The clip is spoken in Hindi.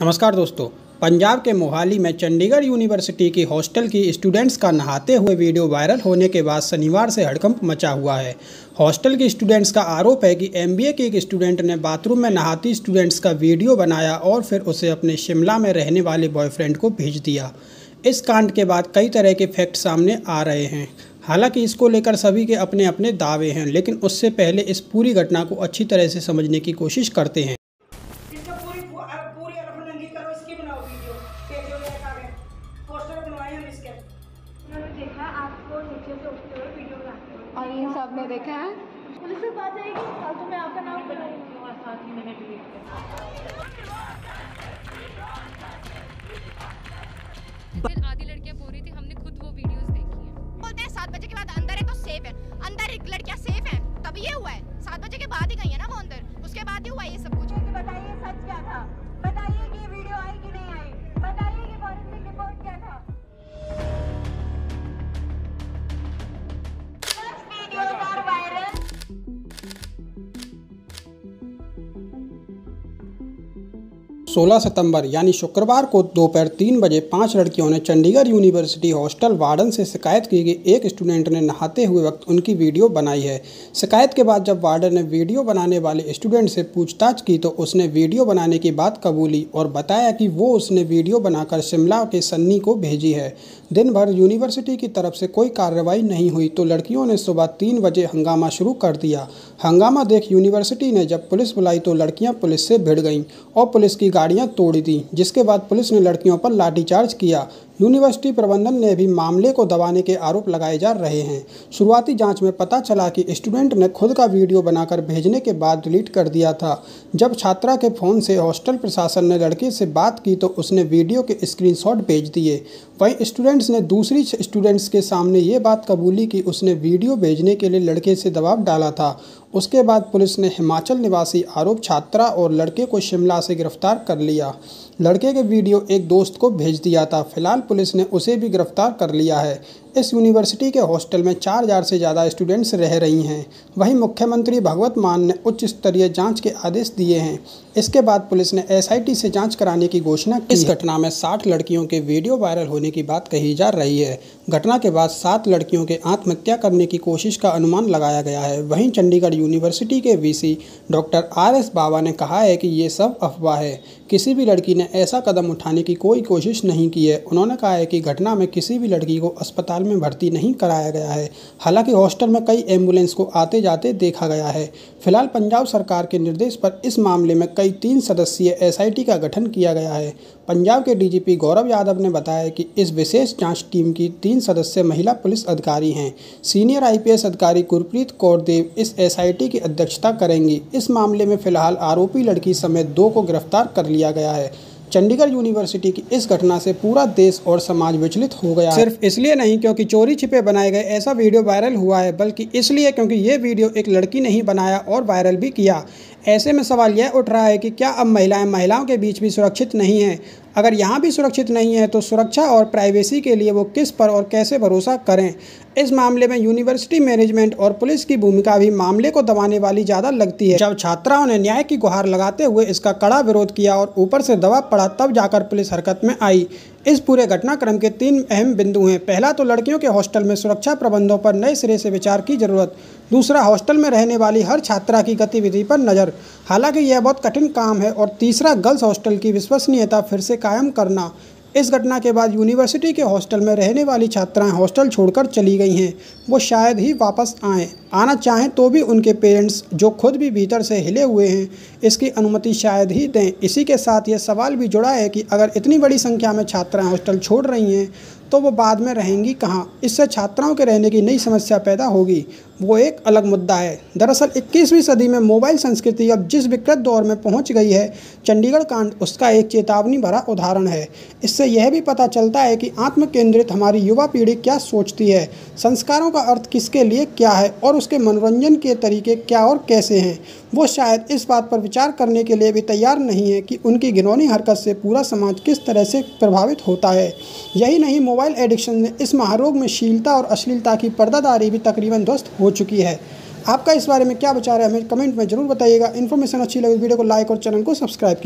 नमस्कार दोस्तों, पंजाब के मोहाली में चंडीगढ़ यूनिवर्सिटी की हॉस्टल की स्टूडेंट्स का नहाते हुए वीडियो वायरल होने के बाद शनिवार से हड़कंप मचा हुआ है। हॉस्टल की स्टूडेंट्स का आरोप है कि एमबीए के एक स्टूडेंट ने बाथरूम में नहाती स्टूडेंट्स का वीडियो बनाया और फिर उसे अपने शिमला में रहने वाले बॉयफ्रेंड को भेज दिया। इस कांड के बाद कई तरह के फैक्ट सामने आ रहे हैं। हालाँकि इसको लेकर सभी के अपने अपने दावे हैं, लेकिन उससे पहले इस पूरी घटना को अच्छी तरह से समझने की कोशिश करते हैं। और सबने देखा है। पुलिस से बात जाएगी फालतू में आपका नाम बनाऊँगी और साथ ही मैंने डिलीट फिर आधी लड़कियाँ बोल रही थी हमने खुद वो वीडियोस देखी हैं। बोलते हैं सात बजे के बाद अंदर है तो सेफ़ है। अंदर एक लड़कियाँ सेफ़ है तब ये हुआ है। सात बजे के बाद ही गई है ना वो अंदर। उसके बाद ही हुआ ये सब। 16 सितंबर, यानी शुक्रवार को दोपहर तीन बजे पाँच लड़कियों ने चंडीगढ़ यूनिवर्सिटी हॉस्टल वार्डन से शिकायत की कि एक स्टूडेंट ने नहाते हुए वक्त उनकी वीडियो बनाई है। शिकायत के बाद जब वार्डन ने वीडियो बनाने वाले स्टूडेंट से पूछताछ की तो उसने वीडियो बनाने की बात कबूली और बताया कि वो उसने वीडियो बनाकर शिमला के सन्नी को भेजी है। दिन भर यूनिवर्सिटी की तरफ़ से कोई कार्रवाई नहीं हुई तो लड़कियों ने सुबह तीन बजे हंगामा शुरू कर दिया। हंगामा देख यूनिवर्सिटी ने जब पुलिस बुलाई तो लड़कियाँ पुलिस से भिड़ गईं और पुलिस की गाड़ियाँ तोड़ी दी जिसके बाद पुलिस ने लड़कियों पर लाठीचार्ज किया। यूनिवर्सिटी प्रबंधन ने भी मामले को दबाने के आरोप लगाए जा रहे हैं। शुरुआती जाँच में पता चला कि स्टूडेंट ने खुद का वीडियो बनाकर भेजने के बाद डिलीट कर दिया था। जब छात्रा के फ़ोन से हॉस्टल प्रशासन ने लड़के से बात की तो उसने वीडियो के स्क्रीनशॉट भेज दिए। वहीं स्टूडेंट्स ने दूसरी स्टूडेंट्स के सामने ये बात कबूली कि उसने वीडियो भेजने के लिए लड़के से दबाव डाला था। उसके बाद पुलिस ने हिमाचल निवासी आरोप छात्रा और लड़के को शिमला से गिरफ़्तार कर लिया। लड़के के वीडियो एक दोस्त को भेज दिया था। फ़िलहाल पुलिस ने उसे भी गिरफ़्तार कर लिया है। इस यूनिवर्सिटी के हॉस्टल में चार हज़ार से ज़्यादा स्टूडेंट्स रह रही हैं। वहीं मुख्यमंत्री भगवत मान ने उच्च स्तरीय जाँच के आदेश दिए हैं। इसके बाद पुलिस ने एसआईटी से जाँच कराने की घोषणा की इस घटना में साठ लड़कियों के वीडियो वायरल होने की बात कही जा रही है। घटना के बाद सात लड़कियों के आत्महत्या करने की कोशिश का अनुमान लगाया गया है। वहीं चंडीगढ़ यूनिवर्सिटी के VC doctor R S Baba ने कहा है कि ये सब अफवाह है। किसी भी लड़की ने ऐसा कदम उठाने की कोई कोशिश नहीं की है। उन्होंने कहा है कि घटना में किसी भी लड़की को अस्पताल में भर्ती नहीं कराया गया है। हालाँकि हॉस्टल में कई एंबुलेंस को आते जाते देखा गया है। फ़िलहाल पंजाब सरकार के निर्देश पर इस मामले में कई तीन सदस्यीय एसआईटी का गठन किया गया है। पंजाब के डीजीपी गौरव यादव ने बताया कि इस विशेष जाँच टीम की तीन सदस्य महिला पुलिस अधिकारी हैं। सीनियर आईपीएस अधिकारी गुरप्रीत कौर देव इस एसआईटी की अध्यक्षता करेंगी। इस मामले में फ़िलहाल आरोपी लड़की समेत दो को गिरफ़्तार कर लिया गया है। चंडीगढ़ यूनिवर्सिटी की इस घटना से पूरा देश और समाज विचलित हो गया सिर्फ़ इसलिए नहीं, क्योंकि चोरी छिपे बनाए गए ऐसा वीडियो वायरल हुआ है, बल्कि इसलिए क्योंकि ये वीडियो एक लड़की ने ही बनाया और वायरल भी किया। ऐसे में सवाल यह उठ रहा है कि क्या अब महिलाएँ महिलाओं के बीच भी सुरक्षित नहीं हैं? अगर यहाँ भी सुरक्षित नहीं है तो सुरक्षा और प्राइवेसी के लिए वो किस पर और कैसे भरोसा करें? इस मामले में यूनिवर्सिटी मैनेजमेंट और पुलिस की भूमिका भी मामले को दबाने वाली ज़्यादा लगती है। जब छात्राओं ने न्याय की गुहार लगाते हुए इसका कड़ा विरोध किया और ऊपर से दबाव पड़ा, तब जाकर पुलिस हरकत में आई। इस पूरे घटनाक्रम के तीन अहम बिंदु हैं। पहला तो लड़कियों के हॉस्टल में सुरक्षा प्रबंधों पर नए सिरे से विचार की ज़रूरत। दूसरा, हॉस्टल में रहने वाली हर छात्रा की गतिविधि पर नज़र। हालाँकि यह बहुत कठिन काम है और तीसरा गर्ल्स हॉस्टल की विश्वसनीयता फिर से कायम करना। इस घटना के बाद यूनिवर्सिटी के हॉस्टल में रहने वाली छात्राएँ हॉस्टल छोड़कर चली गई हैं। वो शायद ही वापस आएँ। आना चाहें तो भी उनके पेरेंट्स जो खुद भी भीतर से हिले हुए हैं, इसकी अनुमति शायद ही दें। इसी के साथ ये सवाल भी जुड़ा है कि अगर इतनी बड़ी संख्या में छात्राएँ हॉस्टल छोड़ रही हैं तो वो बाद में रहेंगी कहाँ? इससे छात्राओं के रहने की नई समस्या पैदा होगी। वो एक अलग मुद्दा है। दरअसल 21वीं सदी में मोबाइल संस्कृति अब जिस विकृत दौर में पहुँच गई है, चंडीगढ़ कांड, उसका एक चेतावनी भरा उदाहरण है। इससे यह भी पता चलता है कि आत्म केंद्रित हमारी युवा पीढ़ी क्या सोचती है, संस्कारों का अर्थ किसके लिए क्या है और उसके मनोरंजन के तरीके क्या और कैसे हैं? वो शायद इस बात पर विचार करने के लिए भी तैयार नहीं है कि उनकी घिनौनी हरकत से पूरा समाज किस तरह से प्रभावित होता है। यही नहीं मोबाइल एडिक्शन में इस महारोग में शीलता और अश्लीलता की पर्दादारी भी तकरीबन ध्वस्त हो चुकी है। आपका इस बारे में क्या विचार है हमें कमेंट में ज़रूर बताइएगा। इन्फॉर्मेशन अच्छी लगी वीडियो को लाइक और चैनल को सब्सक्राइब